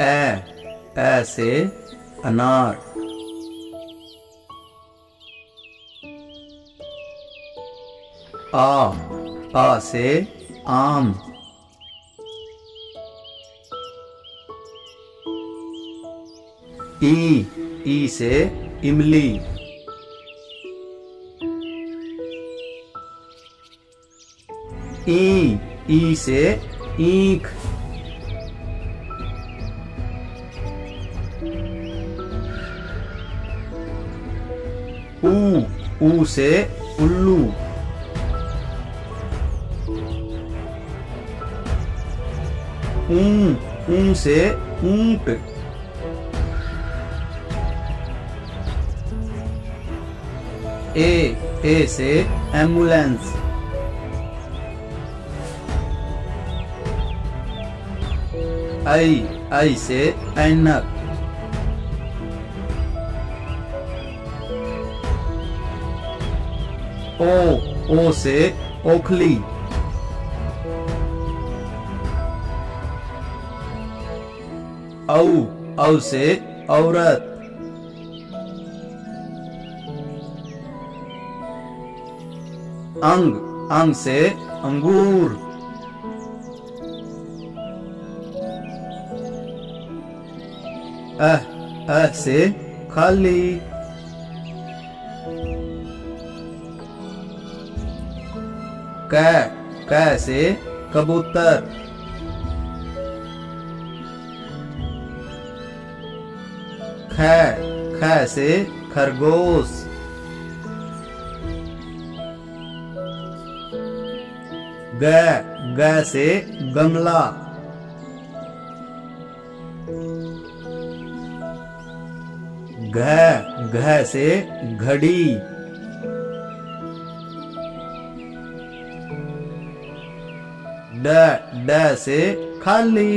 ए ए से अनार। आ आ से आम। ई ई से इमली। ई ई से ईख। ऊ से उल्लू ऊ ऊ से ऊँट ए ए से एंबुलेंस आई आई से ऐनक ओ ओ से ओखली औ औ से औरत अंग अंग से अंगूर अह अह से खाली कै कै से कबूतर। खै खै से खरगोश। ग ग से गमला। घ घ से घड़ी। ड ड से खाली।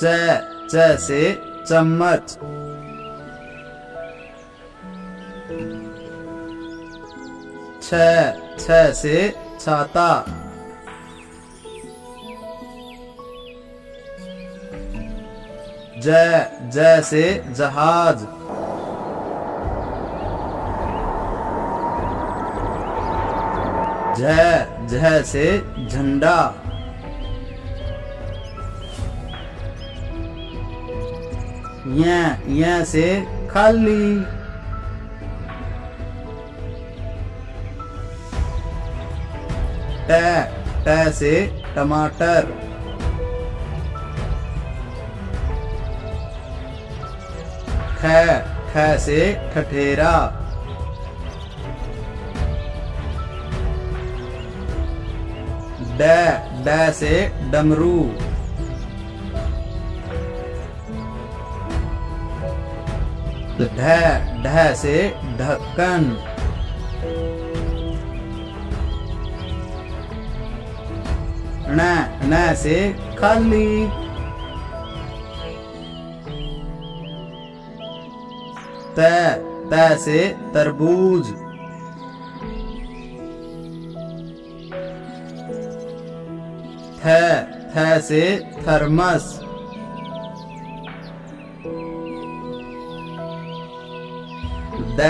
च च से चम्मच। छ छ से छाता। ज ज से जहाज़। झ झ से झंडा। य य से खाली। ट ट से टमाटर। ख ख से ठठेरा। ड ड से डमरू। ढ ढ से ढक्कन। ण ण से खाली। त त से तरबूज। थ से थर्मस। द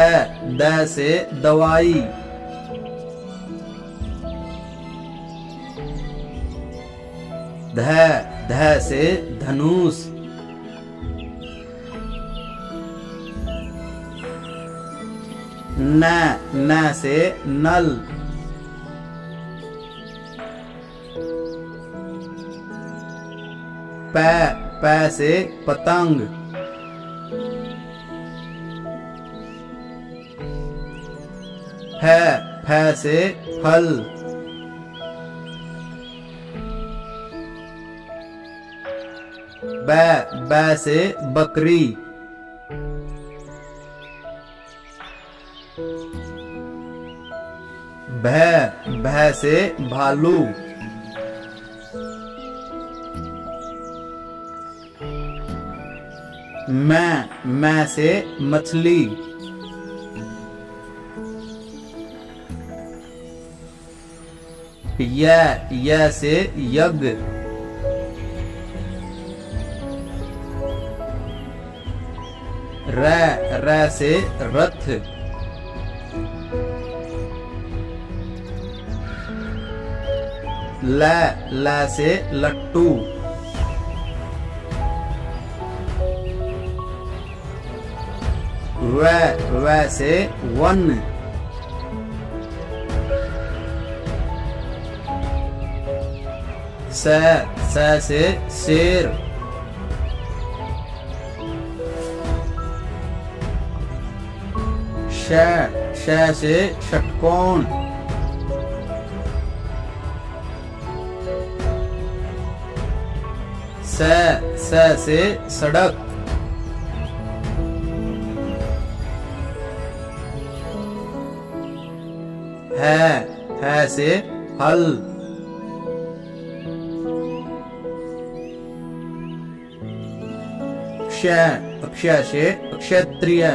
द से दवाई। ध ध से धनुष। न न से नल। प प से पतंग। फ फ से फल। ब ब से बकरी। भ भ से भालू। मैं मैं से मछली। य य से यज्ञ। र र से रथ। ल ल से लट्टू। व व से वन। स स से शेर। श श से षटकोण। स स से सड़क। है है से हल क्ष अक्षय से क्षत्रिय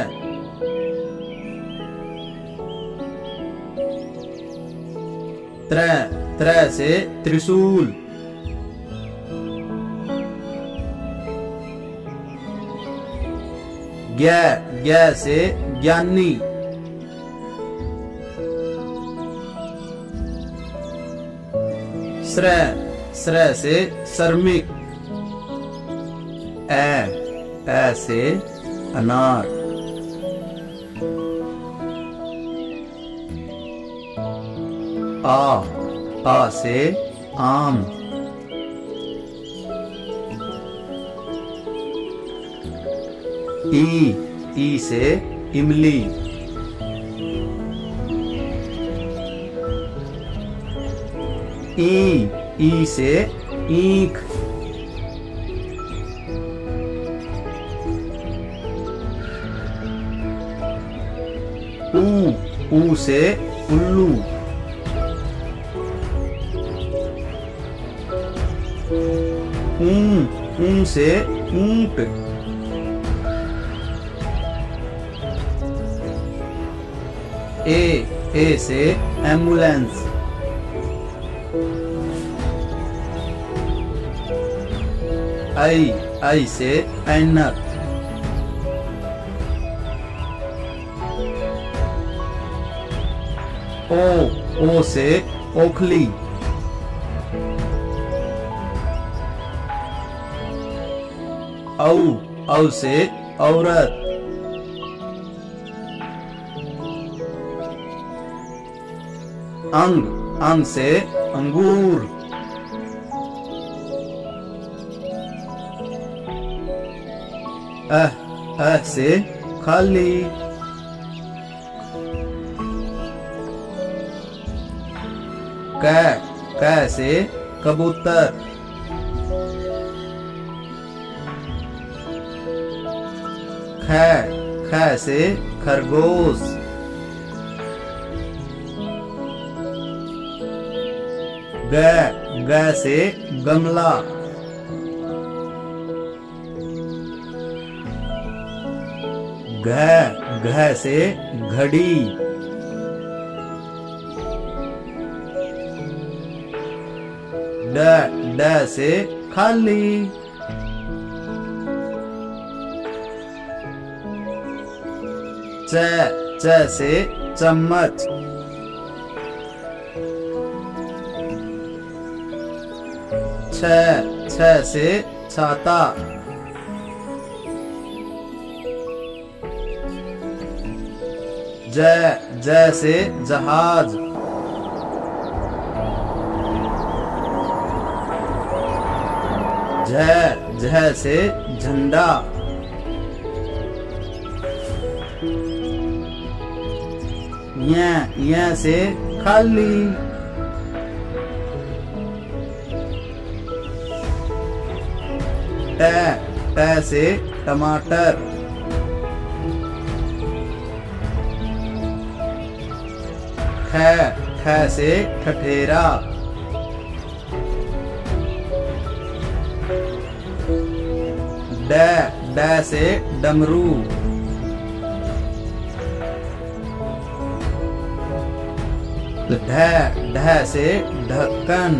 त्र त्र से त्रिशूल। ज्ञ ज्ञ से ज्ञानी। स्र स्र से श्रमिक ए ए से अनार। आ आ से आम। ई ई से इमली। ई ई से ईख ऊ ऊ से उल्लू ऊ ऊ से ऊँट ए ए से एंबुलेंस आई आई से ऐनक ओ ओ से ओखली औ औ से औरत अंग अंग से अंगूर अह अह, से खाली। क क से कबूतर। ख ख से खरगोश। ग ग से गमला। घ घ से घड़ी। ड ड से खाली। च च से चम्मच। छ छ से छाता। ज ज से जहाज़। झ झ से झंडा। य से खाली। ट से टमाटर। ठ ठ से ठठेरा। ड ड से डमरू। ढ ढ से ढक्कन।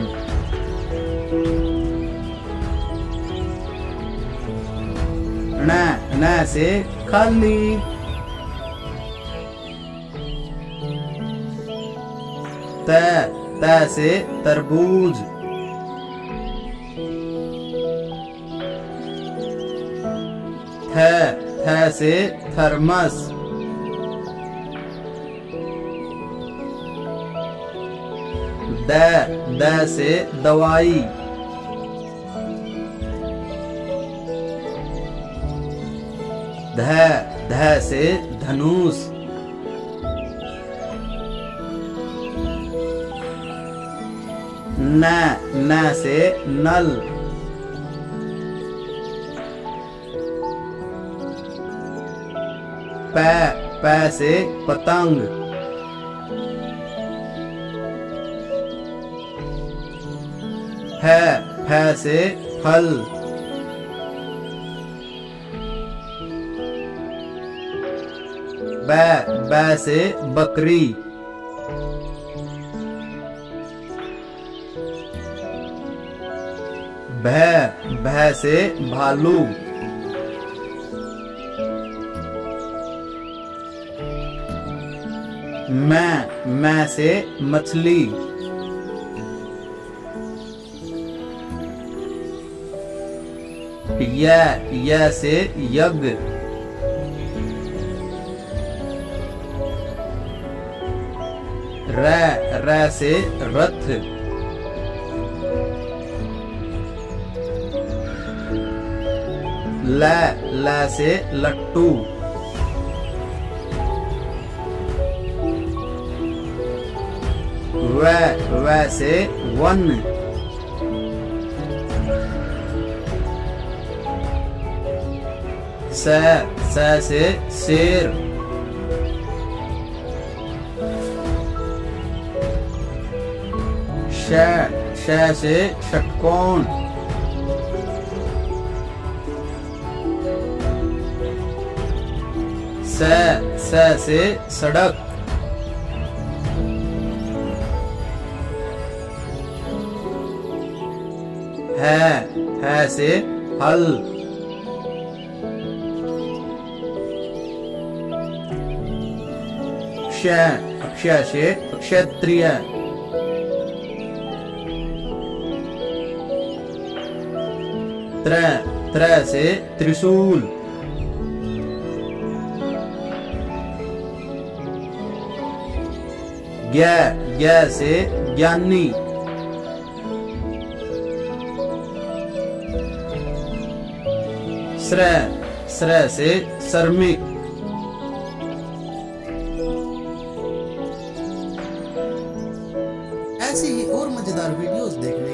न न से खाली। त त से तरबूज। थ थ से थर्मस। द द से दवाई। ध ध से धनुष। न न से नल। प प से पतंग। फ फ से फल। ब ब से बकरी। भ भ से भालू। मैं मैं से मछली। य य से यज्ञ। र र से रथ। ल ल से लट्टू। व व से वन। स स से शेर। श श से षटकोण। स स से सड़क। है है से हल। क्ष अक्षय से क्षत्रिय। त्र त्र से त्रिशूल। ज्ञ यह से ज्ञानी। श्र श्र से श्रमिक। ऐसी ही और मज़ेदार वीडियोस देखने